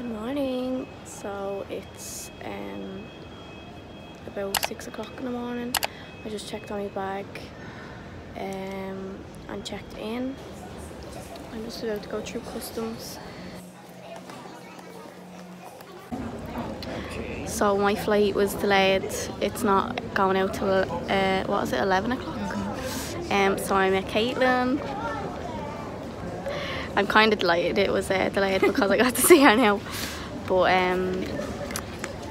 Good morning. So it's um, about six o'clock in the morning. I just checked on my bag um, and checked in. I'm just about to go through customs. So my flight was delayed. It's not going out till uh, what is it, eleven o'clock? Um, so I'm at Caitlin. I'm kind of delighted it was uh, delayed because I got to see her now. But um,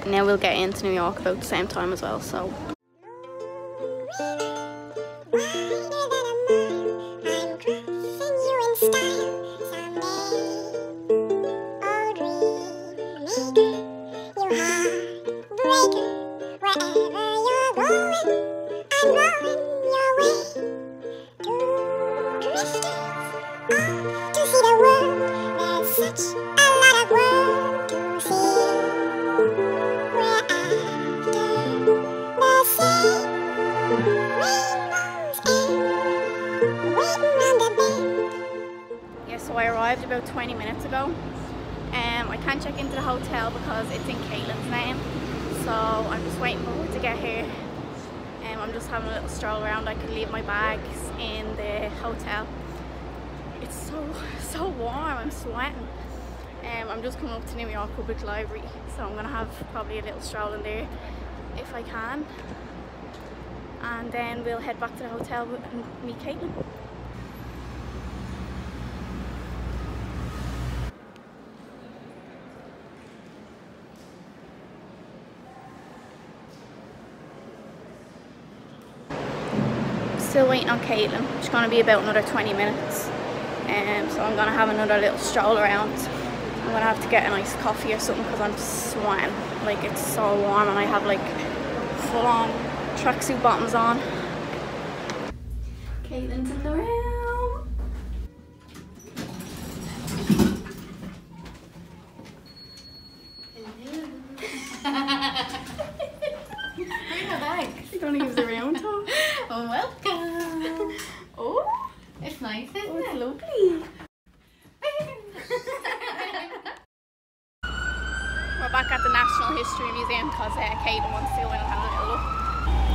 now we'll get into New York about the same time as well. So arrived about 20 minutes ago. Um, I can't check into the hotel because it's in Caitlin's name. So I'm just waiting for her to get here. Um, I'm just having a little stroll around. I could leave my bags in the hotel. It's so so warm. I'm sweating. Um, I'm just coming up to New York Public Library, so I'm gonna have probably a little stroll in there if I can, and then we'll head back to the hotel and meet Caitlin. Still waiting on Caitlin. It's gonna be about another 20 minutes. Um, so I'm gonna have another little stroll around. I'm gonna have to get a nice coffee or something because I'm sweating. Like it's so warm and I have like full on tracksuit bottoms on. Caitlin's in the room. Bring my bag. You're gonna use the round top. Oh, welcome. Oh, It's nice, isn't oh it's it? lovely. We're back at the National History Museum because uh, Caitlin wants to go in and have a little look.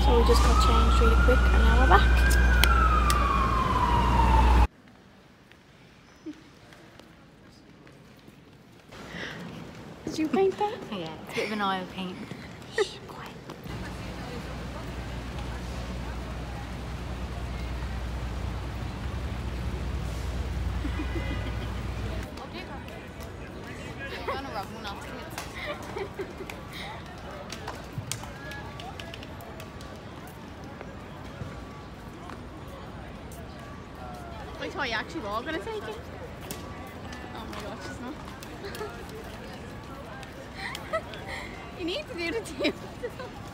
So we just got changed really quick and now we're back. Did you paint that? yeah, it's a bit of an oil paint. Shh, quiet. I thought you actually all to take it. Oh my gosh, it's not. you need to do the two.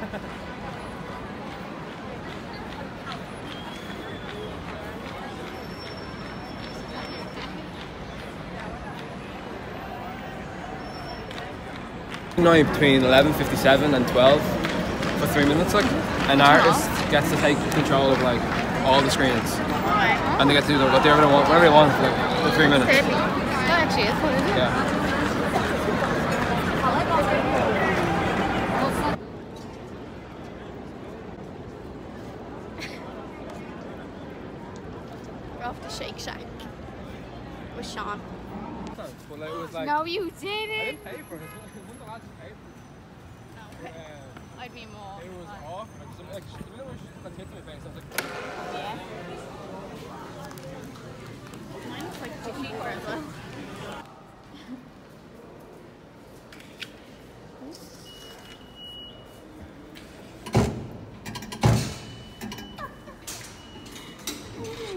Night between 11.57 and 12 for three minutes like an artist gets to take control of like all the screens. And they get to do whatever they want whatever they want for, like, for three minutes. That actually is what it is. yeah We're off to Shake Shack with Sean. but like, it was like no, you didn't. didn't pay for it allowed to pay for it No, I'd be more. it was awkward like, like, she- you know when she like, hit my face I was like Yeah. Mine like cheaper as well.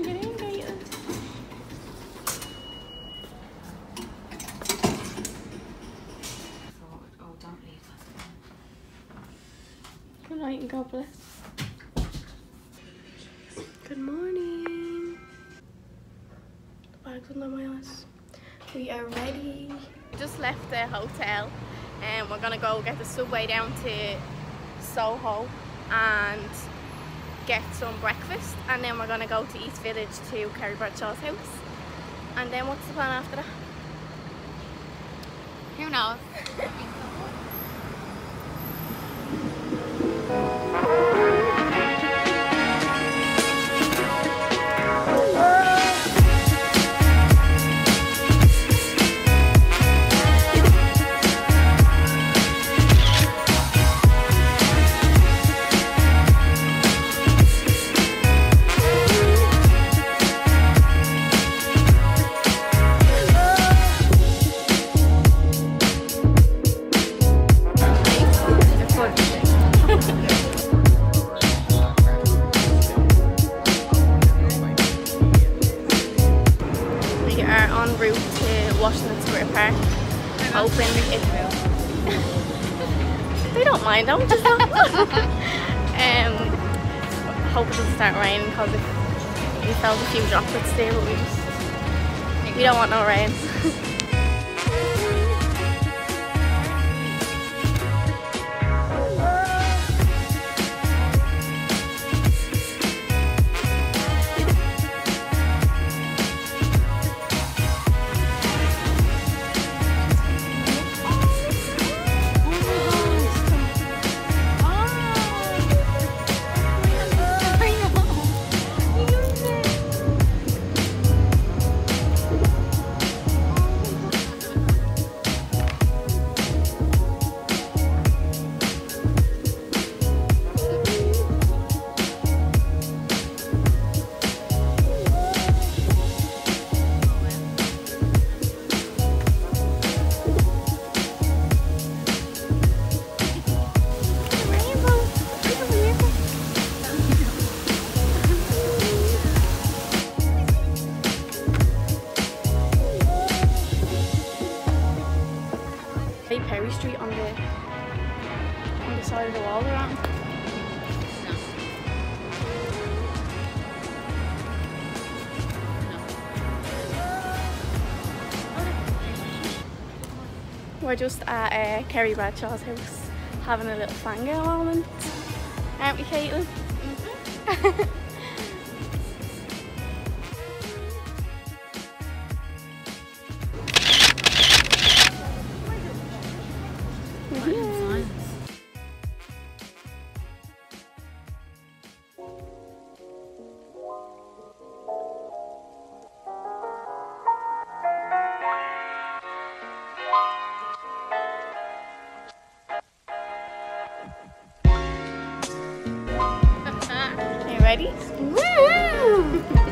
Get in, Caitlin. Oh, don't leave Good night and God bless. Good morning. The bag's under my eyes. We are ready. Just left the hotel and we're gonna go get the subway down to Soho and get some breakfast and then we're gonna go to East Village to Carrie Bradshaw's house. And then what's the plan after that? Who knows? Washington Square Park. Hoping it They don't mind, don't just um, hope it doesn't start raining because we felt a few droplets there, but we just we don't want no rain. Perry Street on the on the side of the wall they're on. We're just at uh, Carrie Bradshaw's house having a little fangirl moment. Aren't we, Caitlin? Are you ready? Woo!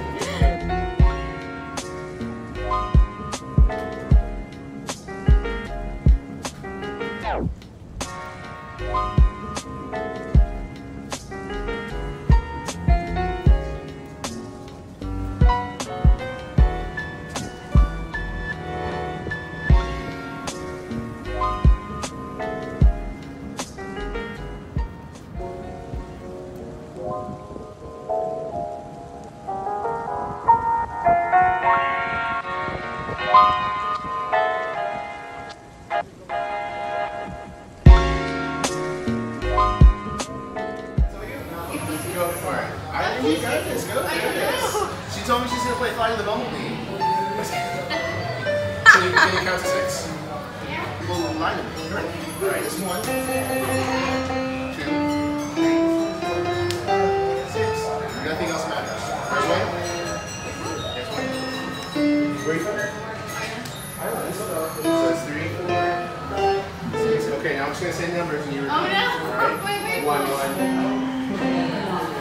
it. I think you got this. Go do this. She told me she's gonna play Fly the Bumblebee. can, you, can you count to six? Yeah. Well, line it. All right, just one, two, three, four, six. Nothing else matters. First one. Next one. Ready for it? So it's three, four, six. Okay, now I'm just gonna say numbers and you repeat. Oh no! Alright? Wait, wait, One, one.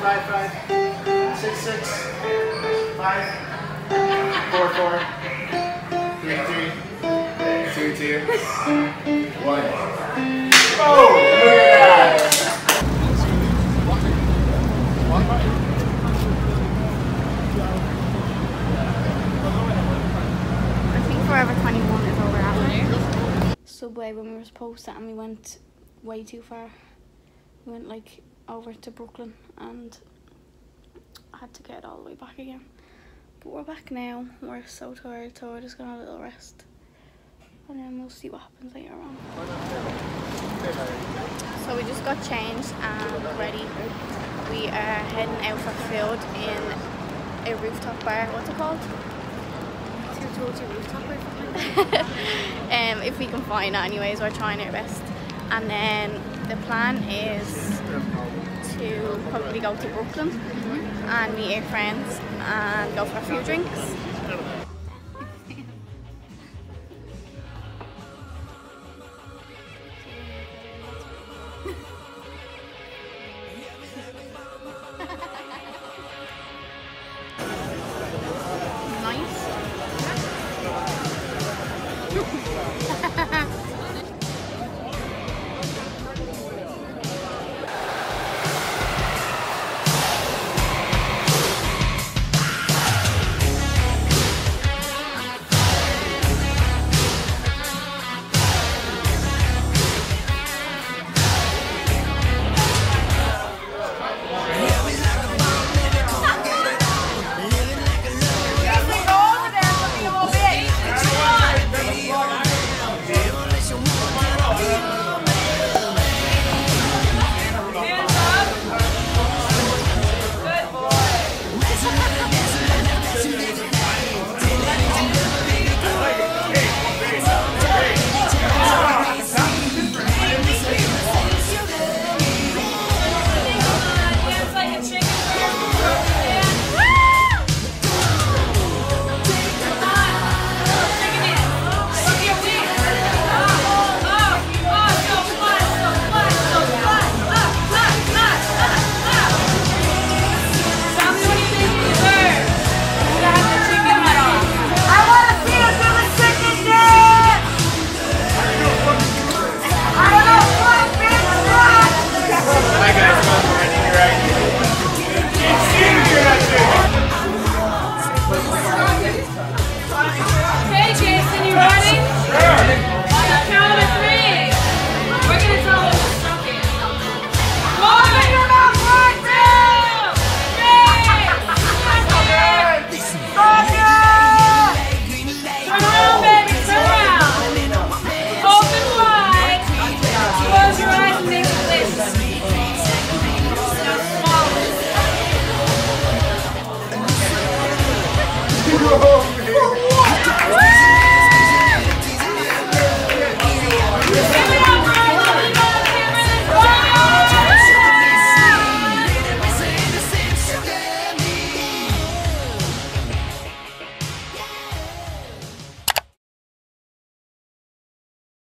Five, five. Six, six. Five. Four, four. Three, three. Two, two. One. Oh, look at that. I think Forever 21 is over at Subway when we were supposed to and we went way too far. We went like over to Brooklyn and had to get it all the way back again. But we're back now. We're so tired, so we're just gonna have a little rest. And then we'll see what happens later on. So we just got changed and ready. We are heading out for field in a rooftop bar. What's it called? Toadie Rooftop Bar. Um, if we can find it anyways, we're trying our best. And then the plan is to probably go to Brooklyn and meet our friends and go for a few drinks